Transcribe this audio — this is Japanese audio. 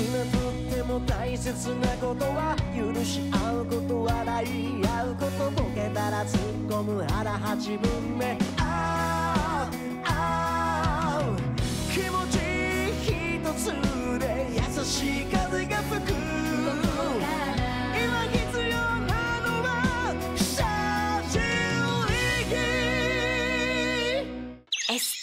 今とっても大切なことは許し合うこと笑い。合うことボケたら突っ込む腹八分目。ああああ気持ち一つで優しい風が吹く。今必要なのは写真力